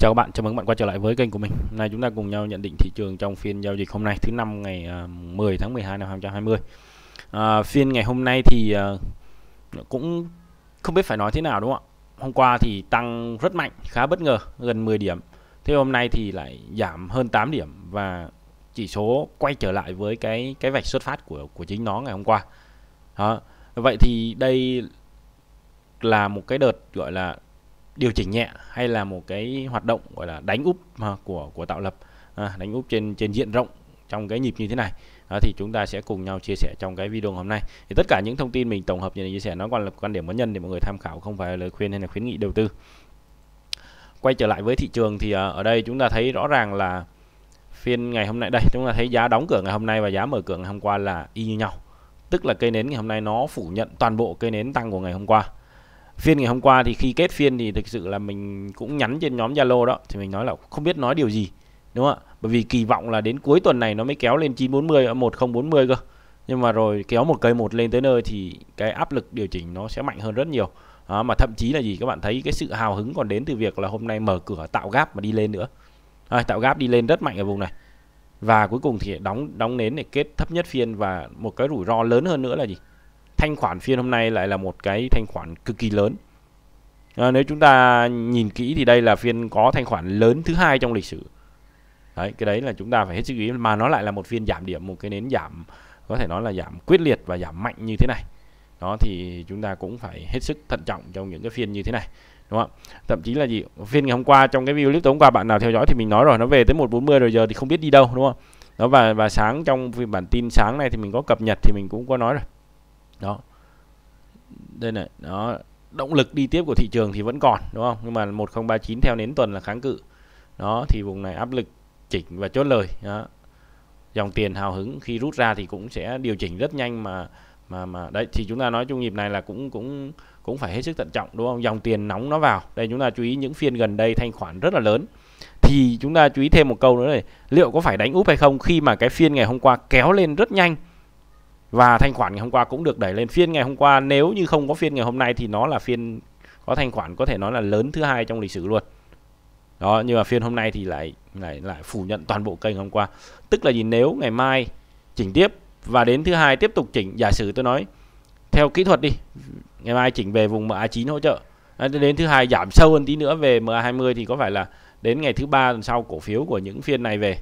chào các bạn, chào mừng các bạn quay trở lại với kênh của mình. Hôm nay chúng ta cùng nhau nhận định thị trường trong phiên giao dịch hôm nay thứ năm ngày à, 10 tháng 12 năm 2020. À, phiên ngày hôm nay thì à, cũng không biết phải nói thế nào đúng không ạ? Hôm qua thì tăng rất mạnh, khá bất ngờ, gần 10 điểm. Thế hôm nay thì lại giảm hơn 8 điểm và chỉ số quay trở lại với cái cái vạch xuất phát của của chính nó ngày hôm qua. Đó. Vậy thì đây là một cái đợt gọi là điều chỉnh nhẹ hay là một cái hoạt động gọi là đánh úp à, của của tạo lập à, đánh úp trên trên diện rộng trong cái nhịp như thế này? Đó, thì chúng ta sẽ cùng nhau chia sẻ trong cái video hôm nay. Thì tất cả những thông tin mình tổng hợp như này chia sẻ nó còn là quan điểm cá nhân để mọi người tham khảo không phải là lời khuyên hay là khuyến nghị đầu tư. Quay trở lại với thị trường thì à, ở đây chúng ta thấy rõ ràng là phiên ngày hôm nay đây chúng ta thấy giá đóng cửa ngày hôm nay và giá mở cửa ngày hôm qua là y như nhau. Tức là cây nến ngày hôm nay nó phủ nhận toàn bộ cây nến tăng của ngày hôm qua phiên ngày hôm qua thì khi kết phiên thì thực sự là mình cũng nhắn trên nhóm Zalo đó thì mình nói là không biết nói điều gì đúng không ạ? Bởi vì kỳ vọng là đến cuối tuần này nó mới kéo lên 940 1040 à, cơ. Nhưng mà rồi kéo một cây một lên tới nơi thì cái áp lực điều chỉnh nó sẽ mạnh hơn rất nhiều. Đó, mà thậm chí là gì các bạn thấy cái sự hào hứng còn đến từ việc là hôm nay mở cửa tạo gáp mà đi lên nữa. À, tạo gáp đi lên rất mạnh ở vùng này. Và cuối cùng thì đóng đóng nến để kết thấp nhất phiên và một cái rủi ro lớn hơn nữa là gì? Thanh khoản phiên hôm nay lại là một cái thanh khoản cực kỳ lớn. À, nếu chúng ta nhìn kỹ thì đây là phiên có thanh khoản lớn thứ hai trong lịch sử. Đấy cái đấy là chúng ta phải hết sức ý mà nó lại là một phiên giảm điểm một cái nến giảm có thể nói là giảm quyết liệt và giảm mạnh như thế này. Đó thì chúng ta cũng phải hết sức thận trọng trong những cái phiên như thế này đúng không thậm chí là gì? Phiên ngày hôm qua trong cái video clip tối hôm qua bạn nào theo dõi thì mình nói rồi nó về tới 140 rồi giờ thì không biết đi đâu đúng không đó và và sáng trong phiên bản tin sáng này thì mình có cập nhật thì mình cũng có nói rồi đó. Đây này, đó. Động lực đi tiếp của thị trường thì vẫn còn, đúng không? Nhưng mà 1039 theo nến tuần là kháng cự. Đó, thì vùng này áp lực chỉnh và chốt lời. Đó. dòng tiền hào hứng khi rút ra thì cũng sẽ điều chỉnh rất nhanh mà mà mà. Đấy, thì chúng ta nói chung nhịp này là cũng cũng cũng phải hết sức thận trọng, đúng không? Dòng tiền nóng nó vào. Đây, chúng ta chú ý những phiên gần đây thanh khoản rất là lớn. Thì chúng ta chú ý thêm một câu nữa này. Liệu có phải đánh úp hay không khi mà cái phiên ngày hôm qua kéo lên rất nhanh? Và thanh khoản ngày hôm qua cũng được đẩy lên. Phiên ngày hôm qua nếu như không có phiên ngày hôm nay thì nó là phiên có thanh khoản, có thể nói là lớn thứ hai trong lịch sử luôn. Đó, nhưng mà phiên hôm nay thì lại lại lại phủ nhận toàn bộ kênh hôm qua. Tức là gì nếu ngày mai chỉnh tiếp và đến thứ hai tiếp tục chỉnh, giả sử tôi nói, theo kỹ thuật đi, ngày mai chỉnh về vùng MA9 hỗ trợ. Đến thứ hai giảm sâu hơn tí nữa về MA20 thì có phải là đến ngày thứ ba tuần sau cổ phiếu của những phiên này về?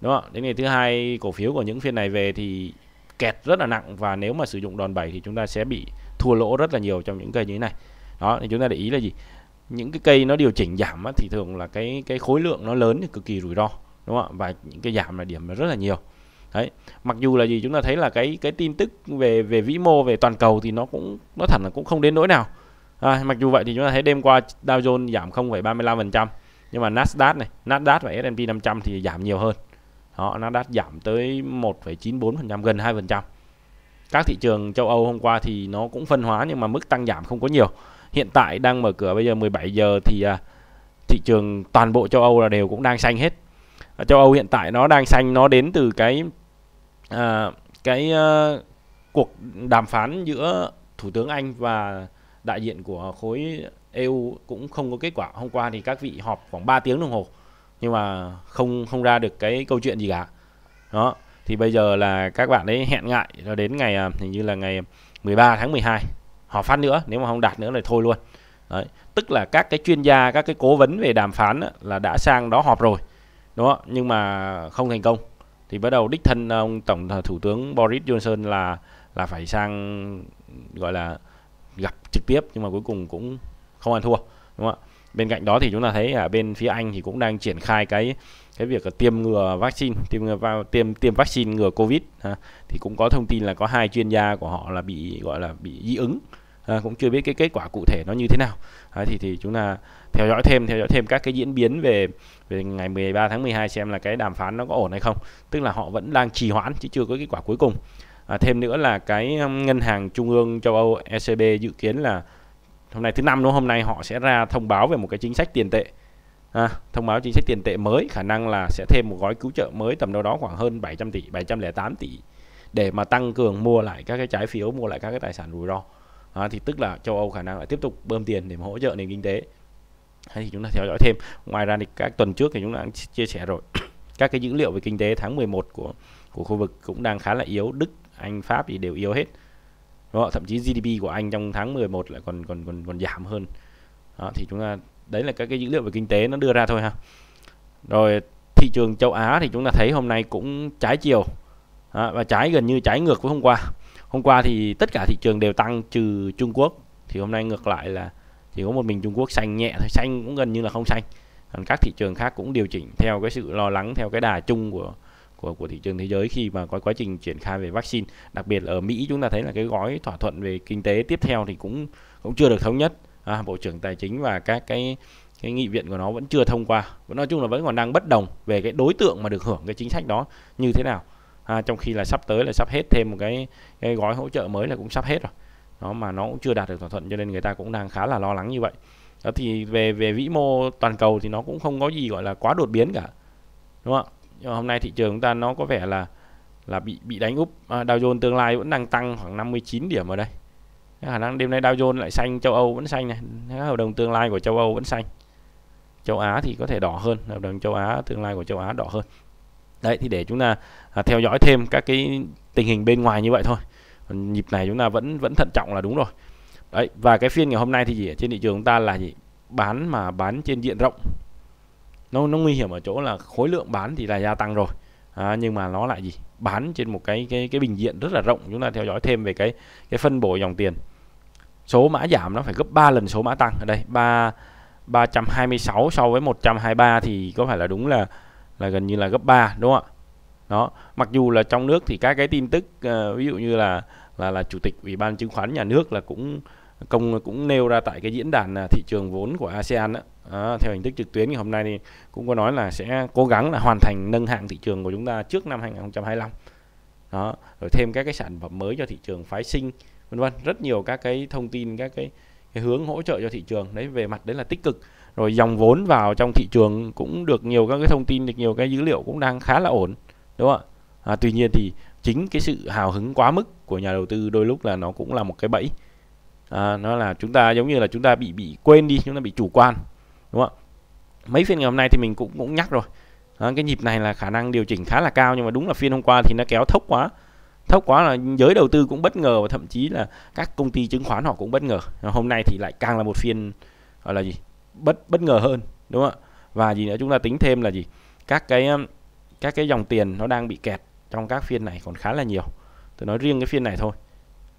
Đúng không? Đến ngày thứ hai cổ phiếu của những phiên này về thì kẹt rất là nặng và nếu mà sử dụng đòn bẩy thì chúng ta sẽ bị thua lỗ rất là nhiều trong những cây như thế này. Đó thì chúng ta để ý là gì? Những cái cây nó điều chỉnh giảm á, thì thường là cái cái khối lượng nó lớn thì cực kỳ rủi ro đúng không ạ? Và những cái giảm là điểm là rất là nhiều. Đấy mặc dù là gì chúng ta thấy là cái cái tin tức về về vĩ mô về toàn cầu thì nó cũng nó thẳng là cũng không đến nỗi nào. À, mặc dù vậy thì chúng ta thấy đêm qua Dow Jones giảm 0,35% nhưng mà Nasdaq này Nasdaq và S&P 500 thì giảm nhiều hơn đó, nó đã giảm tới 1,94% gần 2%. Các thị trường châu Âu hôm qua thì nó cũng phân hóa nhưng mà mức tăng giảm không có nhiều. Hiện tại đang mở cửa bây giờ 17 giờ thì à, thị trường toàn bộ châu Âu là đều cũng đang xanh hết. Ở châu Âu hiện tại nó đang xanh nó đến từ cái à, cái à, cuộc đàm phán giữa thủ tướng Anh và đại diện của khối EU cũng không có kết quả. Hôm qua thì các vị họp khoảng 3 tiếng đồng hồ nhưng mà không không ra được cái câu chuyện gì cả. Đó, thì bây giờ là các bạn ấy hẹn ngại cho đến ngày à, hình như là ngày 13 tháng 12 họ phát nữa, nếu mà không đạt nữa là thôi luôn. Đấy. tức là các cái chuyên gia, các cái cố vấn về đàm phán là đã sang đó họp rồi. Đó, nhưng mà không thành công. Thì bắt đầu đích thân ông tổng thủ tướng Boris Johnson là là phải sang, gọi là gặp trực tiếp nhưng mà cuối cùng cũng không ăn thua, đúng không ạ? Bên cạnh đó thì chúng ta thấy ở bên phía Anh thì cũng đang triển khai cái cái việc tiêm ngừa vaccine tiêm vào tiêm tiêm vaccine ngừa covid ha. thì cũng có thông tin là có hai chuyên gia của họ là bị gọi là bị dị ứng à, cũng chưa biết cái kết quả cụ thể nó như thế nào. À, thì thì chúng ta theo dõi thêm theo dõi thêm các cái diễn biến về về ngày 13 tháng 12 xem là cái đàm phán nó có ổn hay không. Tức là họ vẫn đang trì hoãn chứ chưa có kết quả cuối cùng. À, thêm nữa là cái ngân hàng trung ương châu Âu ECB dự kiến là hôm nay thứ năm đúng không? hôm nay họ sẽ ra thông báo về một cái chính sách tiền tệ. À, thông báo chính sách tiền tệ mới khả năng là sẽ thêm một gói cứu trợ mới tầm đâu đó khoảng hơn 700 tỷ 708 tỷ để mà tăng cường mua lại các cái trái phiếu mua lại các cái tài sản rủi ro. À, thì tức là châu Âu khả năng lại tiếp tục bơm tiền để mà hỗ trợ nền kinh tế. Hay thì chúng ta theo dõi thêm. Ngoài ra thì các tuần trước thì chúng ta đã chia sẻ rồi. Các cái dữ liệu về kinh tế tháng 11 của của khu vực cũng đang khá là yếu. Đức Anh Pháp thì đều yếu hết đó, thậm chí GDP của Anh trong tháng 11 lại còn còn còn còn giảm hơn. Đó, thì chúng ta đấy là các cái dữ liệu về kinh tế nó đưa ra thôi ha. Rồi thị trường châu Á thì chúng ta thấy hôm nay cũng trái chiều. Đó, và trái gần như trái ngược với hôm qua. Hôm qua thì tất cả thị trường đều tăng trừ Trung Quốc. Thì hôm nay ngược lại là chỉ có một mình Trung Quốc xanh nhẹ thôi xanh cũng gần như là không xanh. Còn các thị trường khác cũng điều chỉnh theo cái sự lo lắng theo cái đà chung của của của thị trường thế giới khi mà có quá trình triển khai về vaccine. Đặc biệt là ở Mỹ chúng ta thấy là cái gói thỏa thuận về kinh tế tiếp theo thì cũng cũng chưa được thống nhất. À, bộ trưởng tài chính và các cái cái nghị viện của nó vẫn chưa thông qua. Vẫn nói chung là vẫn còn đang bất đồng về cái đối tượng mà được hưởng cái chính sách đó như thế nào. À, trong khi là sắp tới là sắp hết thêm một cái, cái gói hỗ trợ mới là cũng sắp hết rồi. Nó mà nó cũng chưa đạt được thỏa thuận cho nên người ta cũng đang khá là lo lắng như vậy. Đó thì về về vĩ mô toàn cầu thì nó cũng không có gì gọi là quá đột biến cả. Đúng không nhưng mà hôm nay thị trường chúng ta nó có vẻ là là bị bị đánh úp. À, Dow Jones tương lai vẫn đang tăng khoảng 59 điểm ở đây. Khả năng đêm nay Dow Jones lại xanh châu Âu vẫn xanh này. Các hợp đồng tương lai của châu Âu vẫn xanh. Châu Á thì có thể đỏ hơn hợp đồng châu Á tương lai của châu Á đỏ hơn. Đấy thì để chúng ta à, theo dõi thêm các cái tình hình bên ngoài như vậy thôi. Còn nhịp này chúng ta vẫn vẫn thận trọng là đúng rồi. Đấy và cái phiên ngày hôm nay thì gì? Trên thị trường chúng ta là gì? Bán mà bán trên diện rộng nó nó nguy hiểm ở chỗ là khối lượng bán thì là gia tăng rồi. À, nhưng mà nó lại gì? Bán trên một cái cái cái bình diện rất là rộng. Chúng ta theo dõi thêm về cái cái phân bổ dòng tiền. Số mã giảm nó phải gấp 3 lần số mã tăng ở đây. 3 326 so với 123 thì có phải là đúng là là gần như là gấp 3 đúng không ạ? Đó. Mặc dù là trong nước thì các cái tin tức uh, ví dụ như là là là chủ tịch ủy ban chứng khoán nhà nước là cũng công cũng nêu ra tại cái diễn đàn à, thị trường vốn của ASEAN đó, à, theo hình thức trực tuyến thì hôm nay thì cũng có nói là sẽ cố gắng là hoàn thành nâng hạng thị trường của chúng ta trước năm 2025 đó rồi thêm các cái sản phẩm mới cho thị trường phái sinh vân vân. Rất nhiều các cái thông tin các cái, cái hướng hỗ trợ cho thị trường. Đấy về mặt đấy là tích cực. Rồi dòng vốn vào trong thị trường cũng được nhiều các cái thông tin được nhiều cái dữ liệu cũng đang khá là ổn đúng không ạ? À, tuy nhiên thì chính cái sự hào hứng quá mức của nhà đầu tư đôi lúc là nó cũng là một cái bẫy à, nó là chúng ta giống như là chúng ta bị bị quên đi chúng ta bị chủ quan đúng không ạ? Mấy phiên ngày hôm nay thì mình cũng cũng nhắc rồi. À, cái nhịp này là khả năng điều chỉnh khá là cao nhưng mà đúng là phiên hôm qua thì nó kéo thốc quá. Thốc quá là giới đầu tư cũng bất ngờ và thậm chí là các công ty chứng khoán họ cũng bất ngờ. Hôm nay thì lại càng là một phiên gọi là gì? Bất bất ngờ hơn đúng không ạ? Và gì nữa? Chúng ta tính thêm là gì? Các cái um, các cái dòng tiền nó đang bị kẹt trong các phiên này còn khá là nhiều. Tôi nói riêng cái phiên này thôi.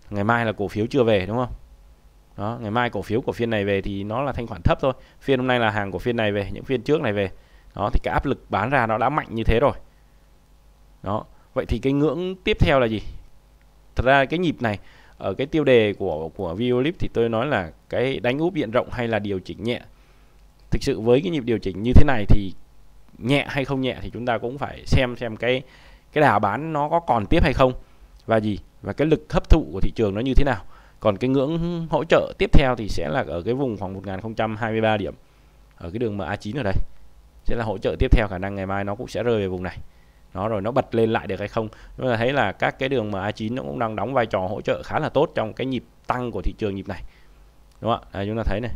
Ngày mai là cổ phiếu chưa về đúng không? Đó, ngày mai cổ phiếu của phiên này về thì nó là thanh khoản thấp thôi. Phiên hôm nay là hàng của phiên này về, những phiên trước này về. Đó, thì cái áp lực bán ra nó đã mạnh như thế rồi. Đó, vậy thì cái ngưỡng tiếp theo là gì? Thật ra cái nhịp này, ở cái tiêu đề của của video clip thì tôi nói là cái đánh úp diện rộng hay là điều chỉnh nhẹ. Thực sự với cái nhịp điều chỉnh như thế này thì nhẹ hay không nhẹ thì chúng ta cũng phải xem xem cái cái đà bán nó có còn tiếp hay không. Và gì? Và cái lực hấp thụ của thị trường nó như thế nào? Còn cái ngưỡng hỗ trợ tiếp theo thì sẽ là ở cái vùng khoảng 1023 điểm, ở cái đường MA9 ở đây. Sẽ là hỗ trợ tiếp theo, khả năng ngày mai nó cũng sẽ rơi về vùng này. Nó rồi nó bật lên lại được hay không? Chúng ta thấy là các cái đường MA9 nó cũng đang đóng vai trò hỗ trợ khá là tốt trong cái nhịp tăng của thị trường nhịp này. Đúng không ạ? Chúng ta thấy này.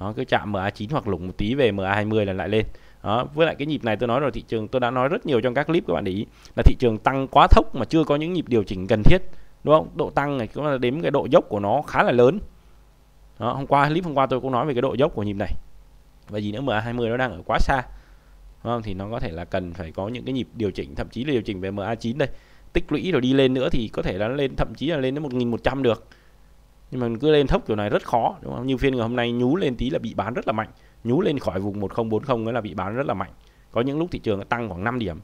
Nó cứ chạm MA9 hoặc lủng một tí về MA20 là lại lên. Đó, với lại cái nhịp này tôi nói rồi, thị trường, tôi đã nói rất nhiều trong các clip các bạn để ý, là thị trường tăng quá thốc mà chưa có những nhịp điều chỉnh cần thiết đúng không? Độ tăng này cũng là đếm cái độ dốc của nó khá là lớn. Đó, hôm qua clip hôm qua tôi cũng nói về cái độ dốc của nhịp này. Và gì nữa? MA20 nó đang ở quá xa. Đúng không? thì nó có thể là cần phải có những cái nhịp điều chỉnh thậm chí là điều chỉnh về MA9 đây. Tích lũy rồi đi lên nữa thì có thể là lên thậm chí là lên đến 1100 được. Nhưng mà cứ lên thấp kiểu này rất khó đúng không? Như phiên ngày hôm nay nhú lên tí là bị bán rất là mạnh. Nhú lên khỏi vùng 1040 nữa là bị bán rất là mạnh. Có những lúc thị trường tăng khoảng 5 điểm.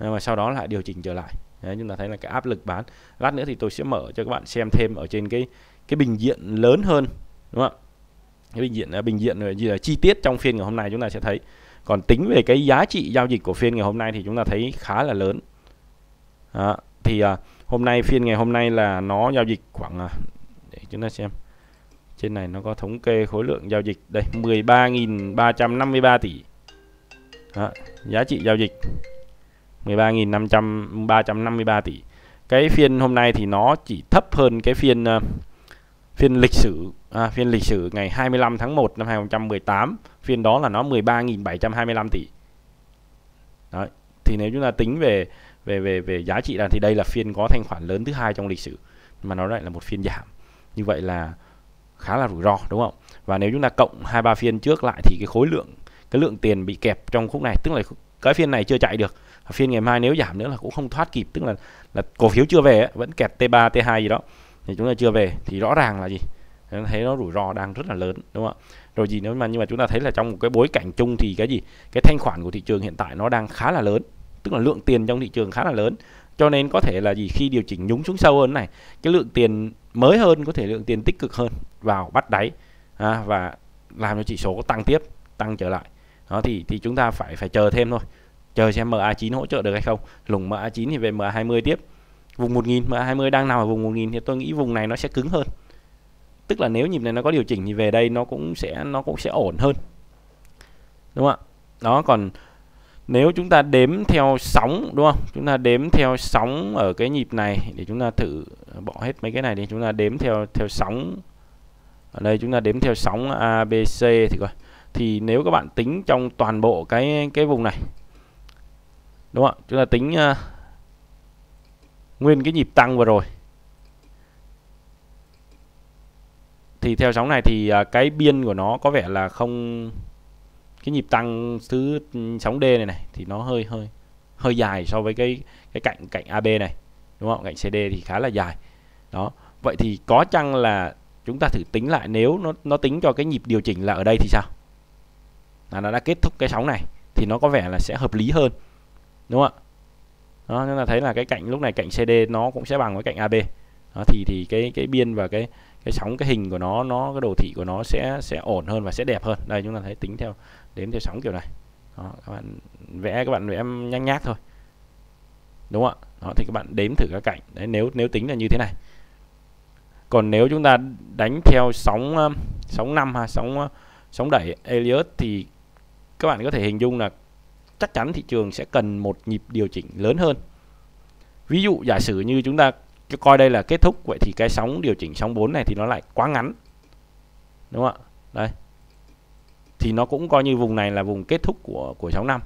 Mà sau đó lại điều chỉnh trở lại. Đấy, chúng ta thấy là cái áp lực bán. Lát nữa thì tôi sẽ mở cho các bạn xem thêm ở trên cái cái bình diện lớn hơn đúng không ạ? Cái bình diện à, bình diện à, gì là chi tiết trong phiên ngày hôm nay chúng ta sẽ thấy. Còn tính về cái giá trị giao dịch của phiên ngày hôm nay thì chúng ta thấy khá là lớn. À, thì à, hôm nay phiên ngày hôm nay là nó giao dịch khoảng à, để chúng ta xem. Trên này nó có thống kê khối lượng giao dịch. Đây 13.353 tỷ. À, giá trị giao dịch. 13.353 tỷ. Cái phiên hôm nay thì nó chỉ thấp hơn cái phiên uh, phiên lịch sử à, phiên lịch sử ngày 25 tháng 1 năm 2018 phiên đó là nó 13.725 tỷ. Đấy. thì nếu chúng ta tính về về về về giá trị là thì đây là phiên có thanh khoản lớn thứ hai trong lịch sử mà nó lại là một phiên giảm. Như vậy là khá là rủi ro đúng không? Và nếu chúng ta cộng hai ba phiên trước lại thì cái khối lượng cái lượng tiền bị kẹp trong khúc này tức là cái phiên này chưa chạy được phiên ngày mai nếu giảm nữa là cũng không thoát kịp tức là là cổ phiếu chưa về vẫn kẹt T3 T2 gì đó. Thì chúng ta chưa về thì rõ ràng là gì? Thấy nó rủi ro đang rất là lớn đúng không ạ? Rồi gì nếu mà nhưng mà chúng ta thấy là trong một cái bối cảnh chung thì cái gì? Cái thanh khoản của thị trường hiện tại nó đang khá là lớn tức là lượng tiền trong thị trường khá là lớn. Cho nên có thể là gì? Khi điều chỉnh nhúng xuống sâu hơn này cái lượng tiền mới hơn có thể lượng tiền tích cực hơn vào bắt đáy à, và làm cho chỉ số tăng tiếp tăng trở lại. Đó thì thì chúng ta phải phải chờ thêm thôi chờ xem MA9 hỗ trợ được hay không. Lùng MA9 thì về MA20 tiếp. Vùng 1000 MA20 đang nằm ở vùng 1000 thì tôi nghĩ vùng này nó sẽ cứng hơn. Tức là nếu nhịp này nó có điều chỉnh thì về đây nó cũng sẽ, nó cũng sẽ ổn hơn. Đúng không ạ? Đó, còn nếu chúng ta đếm theo sóng, đúng không? Chúng ta đếm theo sóng ở cái nhịp này, để chúng ta thử bỏ hết mấy cái này đi. Chúng ta đếm theo theo sóng. Ở đây chúng ta đếm theo sóng ABC thì coi. Thì nếu các bạn tính trong toàn bộ cái cái vùng này đúng không chúng ta tính uh, nguyên cái nhịp tăng vừa rồi. Thì theo sóng này thì uh, cái biên của nó có vẻ là không cái nhịp tăng thứ sóng D này này thì nó hơi hơi hơi dài so với cái cái cạnh cạnh AB này. Đúng không cạnh CD thì khá là dài. Đó. Vậy thì có chăng là chúng ta thử tính lại nếu nó nó tính cho cái nhịp điều chỉnh là ở đây thì sao? Là nó đã kết thúc cái sóng này thì nó có vẻ là sẽ hợp lý hơn đúng không ạ? Đó chúng ta thấy là cái cạnh lúc này cạnh CD nó cũng sẽ bằng với cạnh AB đó, thì thì cái cái biên và cái cái sóng cái hình của nó nó cái đồ thị của nó sẽ sẽ ổn hơn và sẽ đẹp hơn. Đây chúng ta thấy tính theo đếm theo sóng kiểu này. Đó, các bạn vẽ các bạn vẽ nhanh nhác thôi. Đúng không ạ? Đó, thì các bạn đếm thử các cạnh. Đấy nếu nếu tính là như thế này. Còn nếu chúng ta đánh theo sóng sóng năm ha sóng sóng đẩy Elliott thì các bạn có thể hình dung là chắc chắn thị trường sẽ cần một nhịp điều chỉnh lớn hơn. Ví dụ giả sử như chúng ta coi đây là kết thúc vậy thì cái sóng điều chỉnh sóng 4 này thì nó lại quá ngắn đúng không ạ? Đây. Thì nó cũng coi như vùng này là vùng kết thúc của của sóng 5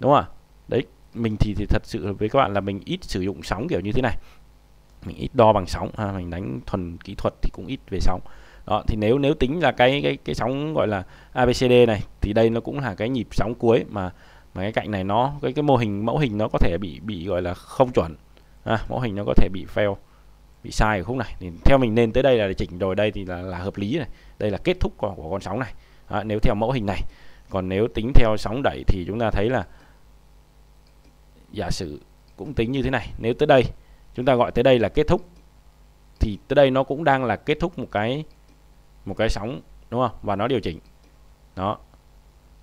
đúng không ạ? Đấy mình thì, thì thật sự với các bạn là mình ít sử dụng sóng kiểu như thế này. Mình ít đo bằng sóng ha, mình đánh thuần kỹ thuật thì cũng ít về sóng đó thì nếu nếu tính là cái cái cái sóng gọi là ABCD này thì đây nó cũng là cái nhịp sóng cuối mà mà cái cạnh này nó cái cái mô hình mẫu hình nó có thể bị bị gọi là không chuẩn. À, mẫu hình nó có thể bị fail bị sai ở khúc này. Thì theo mình nên tới đây là chỉnh rồi đây thì là là hợp lý này. Đây là kết thúc của, của con sóng này. À, nếu theo mẫu hình này. Còn nếu tính theo sóng đẩy thì chúng ta thấy là giả sử cũng tính như thế này. Nếu tới đây chúng ta gọi tới đây là kết thúc thì tới đây nó cũng đang là kết thúc một cái một cái sóng, đúng không? Và nó điều chỉnh. Đó.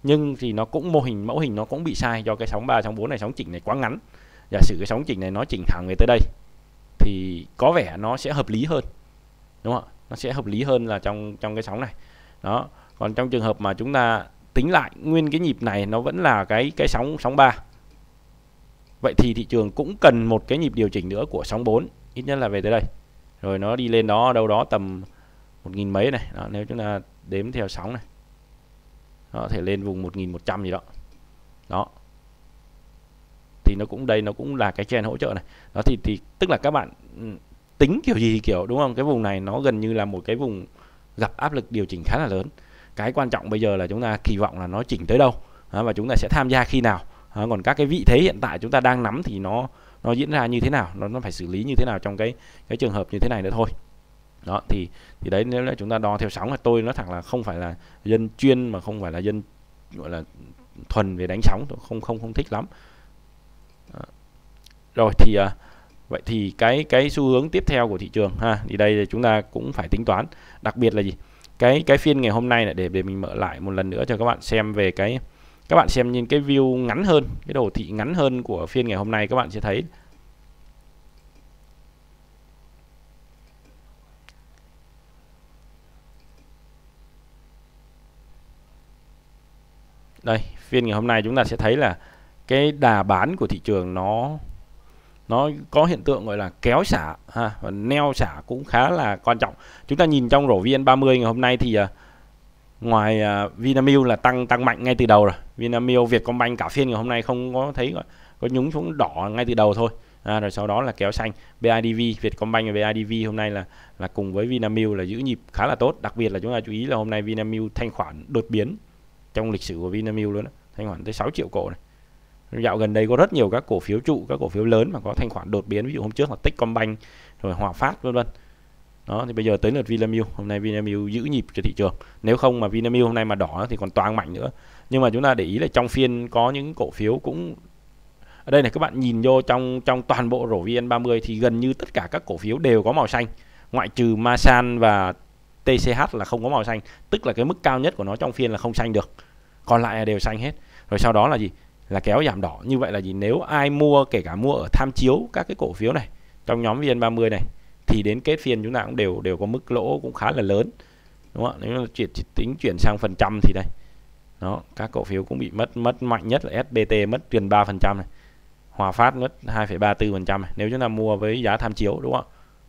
Nhưng thì nó cũng, mô hình, mẫu hình nó cũng bị sai do cái sóng 3 sóng 4 này, sóng chỉnh này quá ngắn. Giả sử cái sóng chỉnh này nó chỉnh thẳng về tới đây, thì có vẻ nó sẽ hợp lý hơn, đúng không nó sẽ hợp lý hơn là trong trong cái sóng này. Đó. Còn trong trường hợp mà chúng ta tính lại, nguyên cái nhịp này nó vẫn là cái cái sóng sóng 3 vậy thì thị trường cũng cần một cái nhịp điều chỉnh nữa của sóng 4 ít nhất là về tới đây. Rồi nó đi lên đó, đâu đó tầm một nghìn mấy này. Đó, nếu chúng ta đếm theo sóng này nó có thể lên vùng 1100 gì đó. Đó. Thì nó cũng đây nó cũng là cái chen hỗ trợ này. Đó thì thì tức là các bạn ừ, tính kiểu gì kiểu đúng không? Cái vùng này nó gần như là một cái vùng gặp áp lực điều chỉnh khá là lớn. Cái quan trọng bây giờ là chúng ta kỳ vọng là nó chỉnh tới đâu. Đó, và chúng ta sẽ tham gia khi nào. Đó, còn các cái vị thế hiện tại chúng ta đang nắm thì nó nó diễn ra như thế nào nó nó phải xử lý như thế nào trong cái cái trường hợp như thế này nữa thôi đó thì thì đấy nếu là chúng ta đo theo sóng là tôi nói thẳng là không phải là dân chuyên mà không phải là dân gọi là thuần về đánh sóng tôi không không không thích lắm. Đó. rồi thì à, vậy thì cái cái xu hướng tiếp theo của thị trường ha thì đây chúng ta cũng phải tính toán. Đặc biệt là gì? Cái cái phiên ngày hôm nay là để để mình mở lại một lần nữa cho các bạn xem về cái các bạn xem nhìn cái view ngắn hơn cái đồ thị ngắn hơn của phiên ngày hôm nay các bạn sẽ thấy đây phiên ngày hôm nay chúng ta sẽ thấy là cái đà bán của thị trường nó nó có hiện tượng gọi là kéo xả ha và neo xả cũng khá là quan trọng. Chúng ta nhìn trong rổ VN30 ngày hôm nay thì uh, ngoài uh, Vinamilk là tăng tăng mạnh ngay từ đầu rồi. Vinamilk Vietcombank cả phiên ngày hôm nay không có thấy có nhúng xuống đỏ ngay từ đầu thôi. À, rồi sau đó là kéo xanh. BIDV Vietcombank và BIDV hôm nay là là cùng với Vinamilk là giữ nhịp khá là tốt. Đặc biệt là chúng ta chú ý là hôm nay Vinamilk thanh khoản đột biến trong lịch sử của Vinamilk luôn đó. thanh khoản tới 6 triệu cổ này. Dạo gần đây có rất nhiều các cổ phiếu trụ, các cổ phiếu lớn mà có thanh khoản đột biến. Ví dụ hôm trước là Techcombank, rồi Hòa Phát, vân vân. Đó, thì bây giờ tới lượt Vinamilk. Hôm nay Vinamilk giữ nhịp cho thị trường. Nếu không mà Vinamilk hôm nay mà đỏ thì còn toang mạnh nữa. Nhưng mà chúng ta để ý là trong phiên có những cổ phiếu cũng ở đây này, các bạn nhìn vô trong trong toàn bộ rổ VN30 thì gần như tất cả các cổ phiếu đều có màu xanh. Ngoại trừ Masan và TCH là không có màu xanh. Tức là cái mức cao nhất của nó trong phiên là không xanh được còn lại là đều xanh hết. Rồi sau đó là gì? Là kéo giảm đỏ. Như vậy là gì? Nếu ai mua kể cả mua ở tham chiếu các cái cổ phiếu này trong nhóm VN30 này thì đến kết phiên chúng ta cũng đều đều có mức lỗ cũng khá là lớn. Đúng không ạ? Nếu chuyển tính chuyển sang phần trăm thì đây. Đó các cổ phiếu cũng bị mất mất mạnh nhất là SBT mất gần 3 phần trăm này. Hòa Phát mất 2,34 phần trăm nếu chúng ta mua với giá tham chiếu đúng không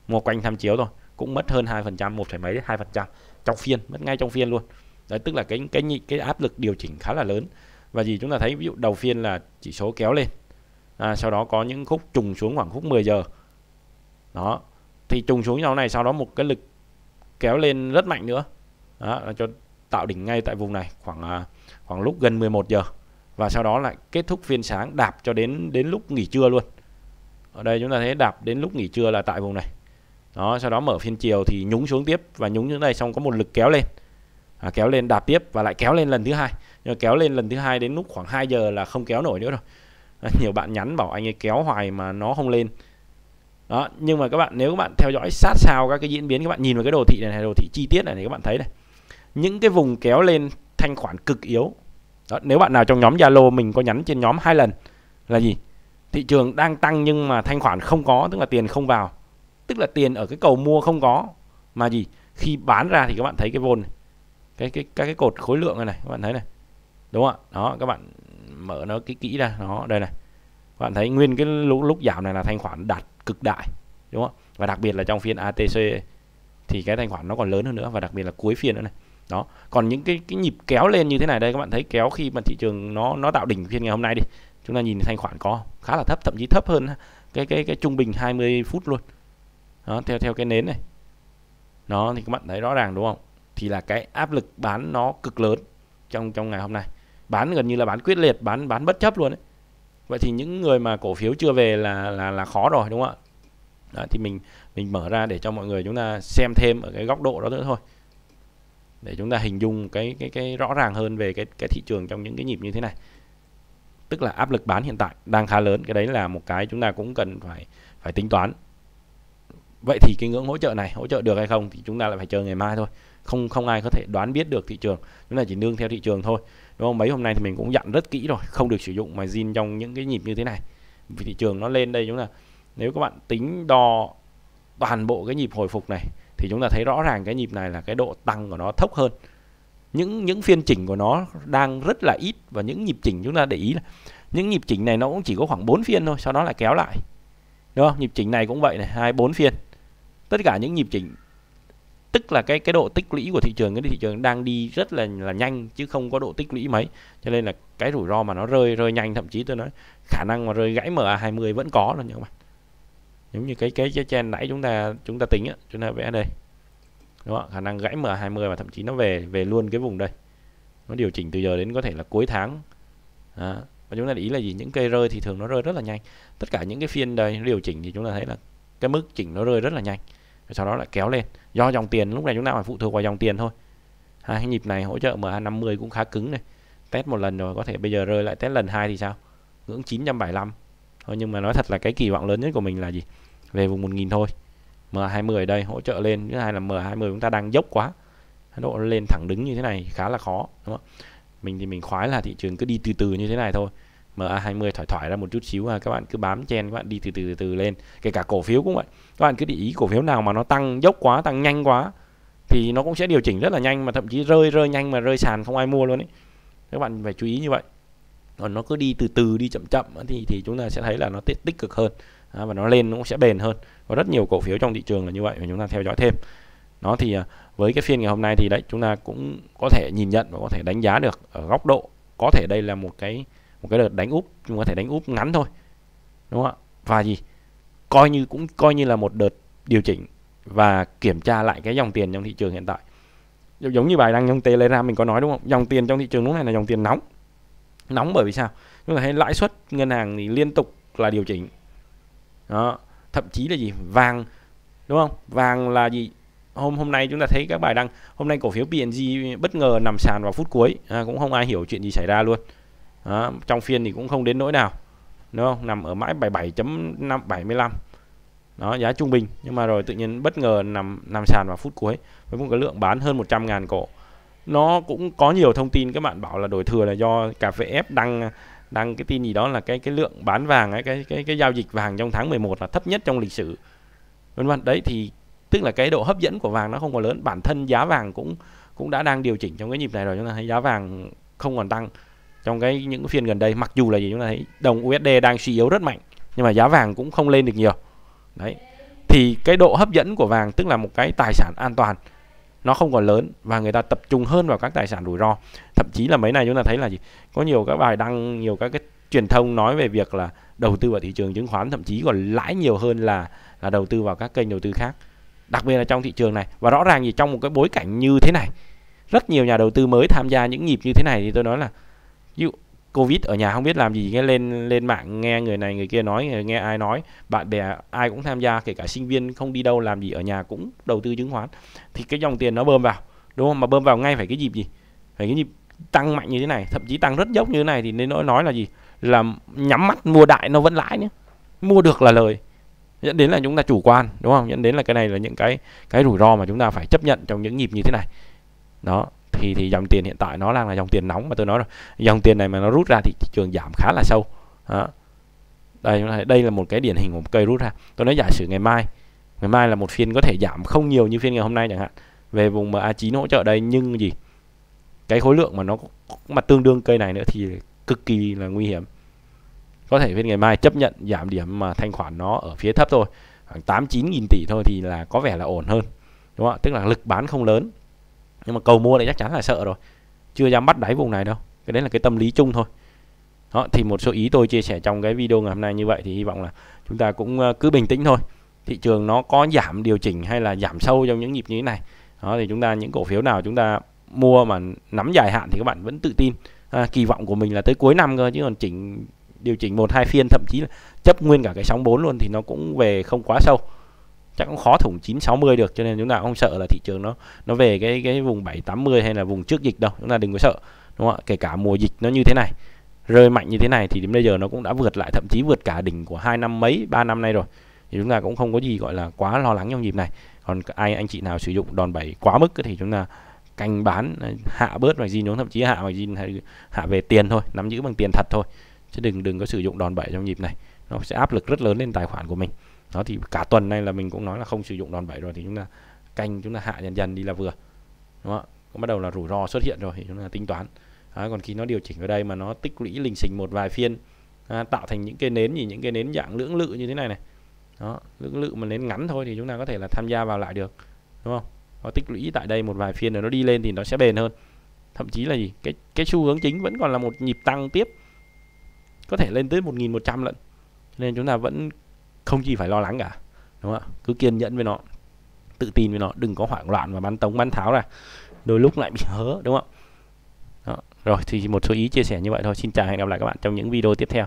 mua quanh tham chiếu thôi cũng mất hơn 2 phần trăm một phẩy mấy hai phần trăm. Trong phiên mất ngay trong phiên luôn đấy tức là cái cái cái, cái áp lực điều chỉnh khá là lớn. Và gì chúng ta thấy ví dụ đầu phiên là chỉ số kéo lên. À, sau đó có những khúc trùng xuống khoảng khúc 10 giờ. Đó. Thì trùng xuống nhau này sau đó một cái lực kéo lên rất mạnh nữa. Đó, cho tạo đỉnh ngay tại vùng này khoảng à, khoảng lúc gần 11 giờ. Và sau đó lại kết thúc phiên sáng đạp cho đến đến lúc nghỉ trưa luôn. Ở đây chúng ta thấy đạp đến lúc nghỉ trưa là tại vùng này. Đó sau đó mở phiên chiều thì nhúng xuống tiếp. Và nhúng như đây xong có một lực kéo lên à, kéo lên đạp tiếp và lại kéo lên lần thứ hai. Nhưng kéo lên lần thứ hai đến lúc khoảng 2 giờ là không kéo nổi nữa rồi. À, nhiều bạn nhắn bảo anh ấy kéo hoài mà nó không lên. Đó nhưng mà các bạn nếu các bạn theo dõi sát sao các cái diễn biến các bạn nhìn vào cái đồ thị này, này đồ thị chi tiết này thì các bạn thấy này. Những cái vùng kéo lên thanh khoản cực yếu. Đó, nếu bạn nào trong nhóm Zalo mình có nhắn trên nhóm hai lần là gì? Thị trường đang tăng nhưng mà thanh khoản không có tức là tiền không vào. Tức là tiền ở cái cầu mua không có. Mà gì? Khi bán ra thì các bạn thấy cái vôn cái cái, các cái cột khối lượng này này, các bạn thấy này. Đúng không ạ? Đó, các bạn mở nó cái kỹ ra nó đây này. Các bạn thấy nguyên cái lúc lúc giảm này là thanh khoản đạt cực đại, đúng không và đặc biệt là trong phiên ATC thì cái thanh khoản nó còn lớn hơn nữa, và đặc biệt là cuối phiên nữa này. Đó, còn những cái cái nhịp kéo lên như thế này, đây các bạn thấy kéo khi mà thị trường nó nó tạo đỉnh phiên ngày hôm nay đi. Chúng ta nhìn thanh khoản có khá là thấp, thậm chí thấp hơn cái cái cái trung bình 20 phút luôn. Đó, theo theo cái nến này. Nó thì các bạn thấy rõ ràng, đúng không? Thì là cái áp lực bán nó cực lớn trong trong ngày hôm nay. Bán gần như là bán quyết liệt bán bán bất chấp luôn đấy vậy thì những người mà cổ phiếu chưa về là là là khó rồi đúng không ạ? Đó, thì mình mình mở ra để cho mọi người chúng ta xem thêm ở cái góc độ đó nữa thôi. Để chúng ta hình dung cái cái cái rõ ràng hơn về cái cái thị trường trong những cái nhịp như thế này. Tức là áp lực bán hiện tại đang khá lớn cái đấy là một cái chúng ta cũng cần phải phải tính toán. Vậy thì cái ngưỡng hỗ trợ này hỗ trợ được hay không thì chúng ta lại phải chờ ngày mai thôi không không ai có thể đoán biết được thị trường. Chúng ta chỉ nương theo thị trường thôi. Đúng không? Mấy hôm nay thì mình cũng dặn rất kỹ rồi, không được sử dụng margin trong những cái nhịp như thế này. Vì thị trường nó lên đây chúng ta, nếu các bạn tính đo toàn bộ cái nhịp hồi phục này, thì chúng ta thấy rõ ràng cái nhịp này là cái độ tăng của nó thấp hơn. Những những phiên chỉnh của nó đang rất là ít và những nhịp chỉnh chúng ta để ý là những nhịp chỉnh này nó cũng chỉ có khoảng 4 phiên thôi, sau đó lại kéo lại. Đúng không? Nhịp chỉnh này cũng vậy này, hai, bốn phiên. Tất cả những nhịp chỉnh tức là cái cái độ tích lũy của thị trường, cái thị trường đang đi rất là là nhanh chứ không có độ tích lũy mấy. Cho nên là cái rủi ro mà nó rơi rơi nhanh, thậm chí tôi nói khả năng mà rơi gãy MA20 vẫn có rồi các bạn giống như cái cái cái chen nãy chúng ta chúng ta tính á, chúng ta vẽ đây. Đúng không khả năng gãy MA20 và thậm chí nó về về luôn cái vùng đây. Nó điều chỉnh từ giờ đến có thể là cuối tháng. Đó. và chúng ta để ý là gì? Những cây rơi thì thường nó rơi rất là nhanh. Tất cả những cái phiên đây điều chỉnh thì chúng ta thấy là cái mức chỉnh nó rơi rất là nhanh sau đó lại kéo lên. Do dòng tiền lúc này chúng ta phải phụ thuộc vào dòng tiền thôi. Hai cái nhịp này hỗ trợ MA50 cũng khá cứng này. Test một lần rồi có thể bây giờ rơi lại test lần hai thì sao? Ngưỡng 975 thôi nhưng mà nói thật là cái kỳ vọng lớn nhất của mình là gì? Về vùng 1000 thôi. MA20 ở đây, hỗ trợ lên. Thứ hai là MA20 chúng ta đang dốc quá. Độ lên thẳng đứng như thế này khá là khó, đúng không? Mình thì mình khoái là thị trường cứ đi từ từ như thế này thôi. MA20 thoải thoải ra một chút xíu à các bạn cứ bám chen các bạn đi từ từ từ từ lên. Kể cả cổ phiếu cũng vậy. Các bạn cứ để ý cổ phiếu nào mà nó tăng dốc quá tăng nhanh quá thì nó cũng sẽ điều chỉnh rất là nhanh mà thậm chí rơi rơi nhanh mà rơi sàn không ai mua luôn ấy. Các bạn phải chú ý như vậy. Còn nó cứ đi từ từ đi chậm chậm thì thì chúng ta sẽ thấy là nó tích tích cực hơn. À, và nó lên nó cũng sẽ bền hơn. Có rất nhiều cổ phiếu trong thị trường là như vậy và chúng ta theo dõi thêm. Nó thì à, với cái phiên ngày hôm nay thì đấy chúng ta cũng có thể nhìn nhận và có thể đánh giá được ở góc độ. Có thể đây là một cái một cái đợt đánh úp chúng có thể đánh úp ngắn thôi đúng không ạ? Và gì? Coi như cũng coi như là một đợt điều chỉnh và kiểm tra lại cái dòng tiền trong thị trường hiện tại. Giống như bài đăng trong telegram mình có nói đúng không? Dòng tiền trong thị trường lúc này là dòng tiền nóng. Nóng bởi vì sao? Chúng ta thấy lãi suất ngân hàng thì liên tục là điều chỉnh. Đó thậm chí là gì? Vàng đúng không? Vàng là gì? Hôm hôm nay chúng ta thấy các bài đăng hôm nay cổ phiếu PNG bất ngờ nằm sàn vào phút cuối. À, cũng không ai hiểu chuyện gì xảy ra luôn đó, trong phiên thì cũng không đến nỗi nào đúng không? Nằm ở mãi 77.575 đó giá trung bình. Nhưng mà rồi tự nhiên bất ngờ nằm nằm sàn vào phút cuối với một cái lượng bán hơn 100 ngàn cổ. Nó cũng có nhiều thông tin các bạn bảo là đổi thừa là do cà phê ép đăng đăng cái tin gì đó là cái cái lượng bán vàng ấy cái cái cái giao dịch vàng trong tháng 11 là thấp nhất trong lịch sử vân vân. Đấy thì tức là cái độ hấp dẫn của vàng nó không còn lớn. Bản thân giá vàng cũng cũng đã đang điều chỉnh trong cái nhịp này rồi chúng ta thấy giá vàng không còn tăng trong cái những phiên gần đây, mặc dù là gì chúng ta thấy đồng USD đang suy yếu rất mạnh, nhưng mà giá vàng cũng không lên được nhiều. Đấy. Thì cái độ hấp dẫn của vàng tức là một cái tài sản an toàn, nó không còn lớn và người ta tập trung hơn vào các tài sản rủi ro. Thậm chí là mấy này chúng ta thấy là gì, có nhiều các bài đăng, nhiều các cái truyền thông nói về việc là đầu tư vào thị trường chứng khoán, thậm chí còn lãi nhiều hơn là là đầu tư vào các kênh đầu tư khác, đặc biệt là trong thị trường này. Và rõ ràng gì trong một cái bối cảnh như thế này, rất nhiều nhà đầu tư mới tham gia những nhịp như thế này thì tôi nói là ví covid ở nhà không biết làm gì, nghe lên lên mạng, nghe người này người kia nói, nghe ai nói. Bạn bè ai cũng tham gia, kể cả sinh viên không đi đâu làm gì ở nhà cũng đầu tư chứng khoán. Thì cái dòng tiền nó bơm vào, đúng không? Mà bơm vào ngay phải cái dịp gì? Phải cái nhịp tăng mạnh như thế này, thậm chí tăng rất dốc như thế này thì nên nói nói là gì? Là nhắm mắt mua đại nó vẫn lãi nhé. Mua được là lời. Dẫn đến là chúng ta chủ quan, đúng không? Dẫn đến là cái này là những cái cái rủi ro mà chúng ta phải chấp nhận trong những nhịp như thế này. Đó thì thì dòng tiền hiện tại nó đang là dòng tiền nóng mà tôi nói rồi. Dòng tiền này mà nó rút ra thì thị trường giảm khá là sâu. Đó. đây đây là một cái điển hình của một cây rút ra. Tôi nói giả sử ngày mai ngày mai là một phiên có thể giảm không nhiều như phiên ngày hôm nay chẳng hạn. Về vùng MA9 hỗ trợ đây, nhưng gì? Cái khối lượng mà nó mà tương đương cây này nữa thì cực kỳ là nguy hiểm. Có thể phiên ngày mai chấp nhận giảm điểm mà thanh khoản nó ở phía thấp thôi. Khoảng 8 9 nghìn tỷ thôi thì là có vẻ là ổn hơn, đúng không ạ? Tức là lực bán không lớn nhưng mà cầu mua lại chắc chắn là sợ rồi. Chưa dám bắt đáy vùng này đâu. Cái đấy là cái tâm lý chung thôi. Đó thì một số ý tôi chia sẻ trong cái video ngày hôm nay như vậy thì hy vọng là chúng ta cũng ờ, cứ bình tĩnh thôi. Thị trường nó có giảm điều chỉnh hay là giảm sâu trong những nhịp như thế này. Đó thì chúng ta những cổ phiếu nào chúng ta mua mà nắm dài hạn thì các bạn vẫn tự tin. À, kỳ vọng của mình là tới cuối năm cơ chứ còn chỉnh điều chỉnh một hai phiên thậm chí là chấp nguyên cả cái sóng 4 luôn thì nó cũng về không quá sâu chắc cũng khó thủng 960 được, cho nên chúng ta không sợ là thị trường nó nó về cái cái vùng 780 hay là vùng trước dịch đâu, chúng ta đừng có sợ, đúng không ạ? Kể cả mùa dịch nó như thế này, rơi mạnh như thế này thì đến bây giờ nó cũng đã vượt lại, thậm chí vượt cả đỉnh của hai năm mấy, ba năm nay rồi. Thì chúng ta cũng không có gì gọi là quá lo lắng trong nhịp này. Còn ai, anh chị nào sử dụng đòn bẩy quá mức thì chúng ta canh bán, hạ bớt vài gì xuống, thậm chí hạ vài hay hạ về tiền thôi, nắm giữ bằng tiền thật thôi. Chứ đừng đừng có sử dụng đòn bẩy trong nhịp này. Nó sẽ áp lực rất lớn lên tài khoản của mình đó thì cả tuần này là mình cũng nói là không sử dụng đòn bẩy rồi thì chúng ta canh chúng ta hạ dần dần đi là vừa. Đúng không ạ? Bắt đầu là rủi ro xuất hiện rồi thì chúng ta tính toán. Đó, còn khi nó điều chỉnh ở đây mà nó tích lũy lình xình một vài phiên à, tạo thành những cái nến gì những cái nến dạng lưỡng lự như thế này này. Đó lưỡng lự mà nến ngắn thôi thì chúng ta có thể là tham gia vào lại được. Đúng không? Nó tích lũy tại đây một vài phiên rồi nó đi lên thì nó sẽ bền hơn. Thậm chí là gì? Cái cái xu hướng chính vẫn còn là một nhịp tăng tiếp. Có thể lên tới 1.100 lận nên chúng ta vẫn không chỉ phải lo lắng cả, đúng không ạ? Cứ kiên nhẫn với nó, tự tin với nó, đừng có hoảng loạn và bắn tống, bắn tháo ra. Đôi lúc lại bị hớ, đúng không ạ? Rồi thì một số ý chia sẻ như vậy thôi. Xin chào, hẹn gặp lại các bạn trong những video tiếp theo.